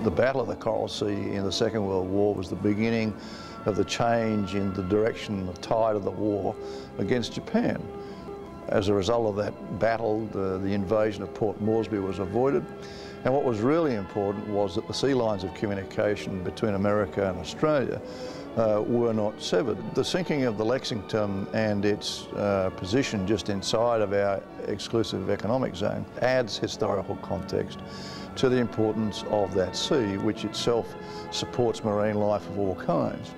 The Battle of the Coral Sea in the Second World War was the beginning of the change in the direction, the tide of the war against Japan. As a result of that battle, the, the invasion of Port Moresby was avoided. And what was really important was that the sea lines of communication between America and Australia uh, were not severed. The sinking of the Lexington and its uh, position just inside of our exclusive economic zone adds historical context to the importance of that sea, which itself supports marine life of all kinds.